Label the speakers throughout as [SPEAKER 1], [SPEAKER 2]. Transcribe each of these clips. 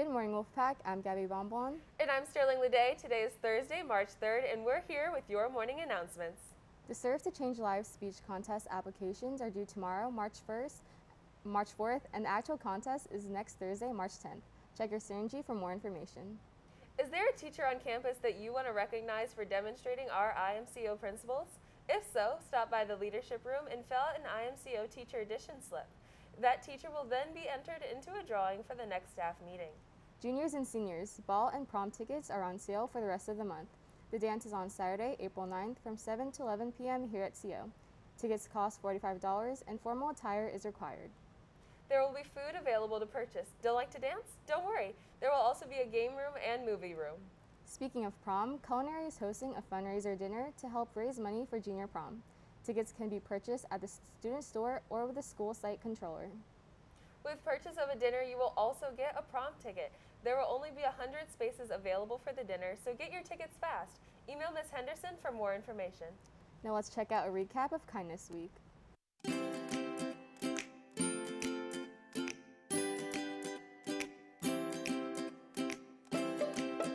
[SPEAKER 1] Good morning, Wolfpack. I'm Gabby Bonbon.
[SPEAKER 2] And I'm Sterling Leday. Today is Thursday, March 3rd, and we're here with your morning announcements.
[SPEAKER 1] The Serve to Change Lives speech contest applications are due tomorrow, March 1st, March 4th, and the actual contest is next Thursday, March 10th. Check your Synergy for more information.
[SPEAKER 2] Is there a teacher on campus that you want to recognize for demonstrating our IMCO principles? If so, stop by the leadership room and fill out an IMCO teacher edition slip. That teacher will then be entered into a drawing for the next staff meeting.
[SPEAKER 1] Juniors and seniors, ball and prom tickets are on sale for the rest of the month. The dance is on Saturday, April 9th from 7 to 11 p.m. here at CO. Tickets cost $45 and formal attire is required.
[SPEAKER 2] There will be food available to purchase. Don't like to dance? Don't worry. There will also be a game room and movie room.
[SPEAKER 1] Speaking of prom, Culinary is hosting a fundraiser dinner to help raise money for junior prom. Tickets can be purchased at the student store or with the school site controller.
[SPEAKER 2] With purchase of a dinner, you will also get a prom ticket. There will only be 100 spaces available for the dinner, so get your tickets fast. Email Ms. Henderson for more information.
[SPEAKER 1] Now let's check out a recap of Kindness Week.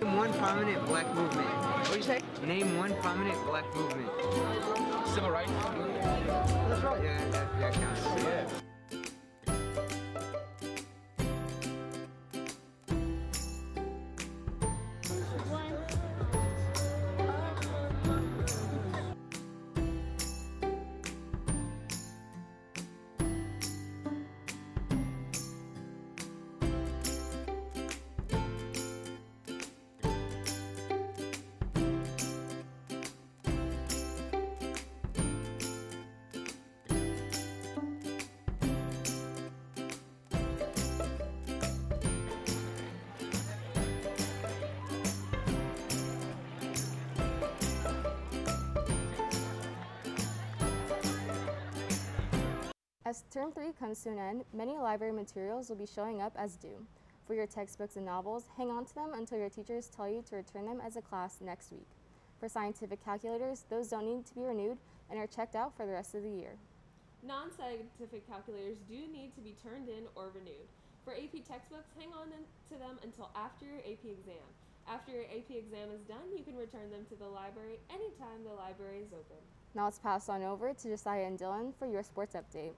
[SPEAKER 3] Name one prominent black movement. What do you say? Name one prominent black movement.
[SPEAKER 4] Civil rights.
[SPEAKER 3] That's right. Yeah, that, that counts.
[SPEAKER 4] Yeah.
[SPEAKER 1] As term three comes to an end, many library materials will be showing up as due. For your textbooks and novels, hang on to them until your teachers tell you to return them as a class next week. For scientific calculators, those don't need to be renewed and are checked out for the rest of the year.
[SPEAKER 2] Non scientific calculators do need to be turned in or renewed. For AP textbooks, hang on to them until after your AP exam. After your AP exam is done, you can return them to the library anytime the library is open.
[SPEAKER 1] Now let's pass on over to Josiah and Dylan for your sports update.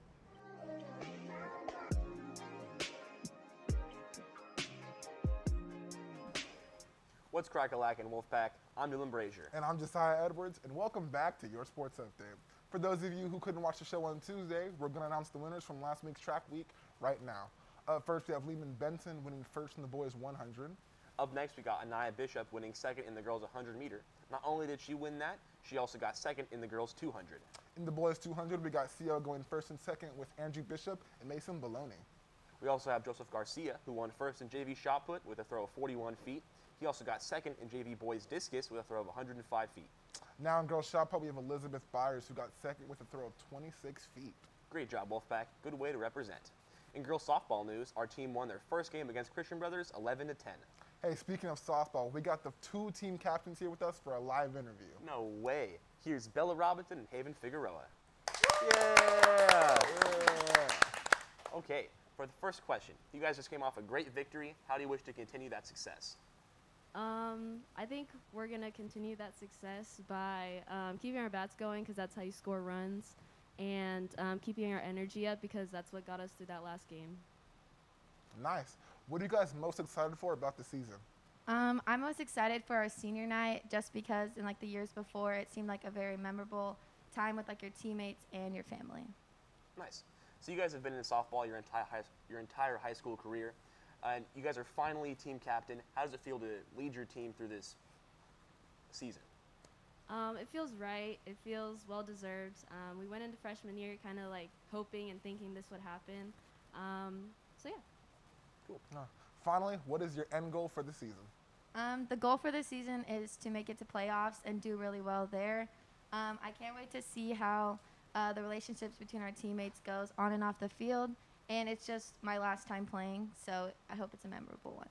[SPEAKER 5] What's crack-a-lack in Wolfpack? I'm Dylan Brazier.
[SPEAKER 4] And I'm Josiah Edwards, and welcome back to your sports update. For those of you who couldn't watch the show on Tuesday, we're going to announce the winners from last week's track week right now. Up first, we have Lehman Benson winning first in the boys 100.
[SPEAKER 5] Up next, we got Anaya Bishop winning second in the girls 100 meter. Not only did she win that, she also got second in the girls 200.
[SPEAKER 4] In the boys 200, we got CO going first and second with Andrew Bishop and Mason Baloney.
[SPEAKER 5] We also have Joseph Garcia, who won first in JV shot put with a throw of 41 feet. He also got second in JV boys discus with a throw of 105 feet.
[SPEAKER 4] Now in girls shot put, we have Elizabeth Byers, who got second with a throw of 26 feet.
[SPEAKER 5] Great job, Wolfpack. Good way to represent. In girls softball news, our team won their first game against Christian Brothers 11 to 10.
[SPEAKER 4] Hey, speaking of softball, we got the two team captains here with us for a live interview.
[SPEAKER 5] No way. Here's Bella Robinson and Haven Figueroa. Yeah! Okay, for the first question, you guys just came off a great victory. How do you wish to continue that success?
[SPEAKER 6] Um, I think we're gonna continue that success by um, keeping our bats going because that's how you score runs, and um, keeping our energy up because that's what got us through that last game.
[SPEAKER 4] Nice. What are you guys most excited for about the season?
[SPEAKER 7] Um, I'm most excited for our senior night just because in like the years before it seemed like a very memorable time with like your teammates and your family.
[SPEAKER 5] Nice. So you guys have been in softball your entire high, your entire high school career, and you guys are finally team captain. How does it feel to lead your team through this season?
[SPEAKER 6] Um, it feels right. It feels well deserved. Um, we went into freshman year kind of like hoping and thinking this would happen. Um, so yeah.
[SPEAKER 4] Uh, finally, what is your end goal for the season?
[SPEAKER 7] Um, the goal for the season is to make it to playoffs and do really well there. Um, I can't wait to see how uh, the relationships between our teammates goes on and off the field. And it's just my last time playing, so I hope it's a memorable one.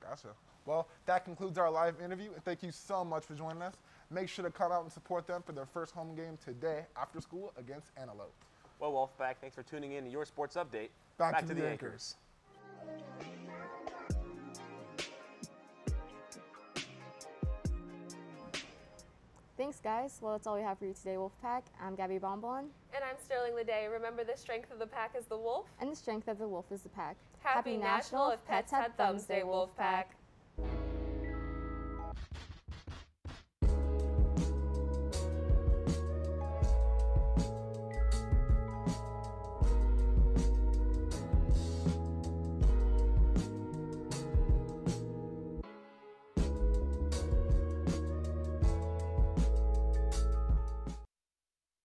[SPEAKER 4] Gotcha. Well, that concludes our live interview, and thank you so much for joining us. Make sure to come out and support them for their first home game today after school against Antelope.
[SPEAKER 5] Well, Wolfpack, thanks for tuning in to your sports update.
[SPEAKER 4] Back, Back to, to, the, the anchors.
[SPEAKER 5] anchors.
[SPEAKER 1] Thanks, guys. Well, that's all we have for you today, Wolfpack. I'm Gabby Bonbon.
[SPEAKER 2] And I'm Sterling Leday. Remember, the strength of the pack is the wolf.
[SPEAKER 1] And the strength of the wolf is the pack.
[SPEAKER 2] Happy, Happy National, National If Pets Had Thumbs Day, Wolfpack. Wolfpack.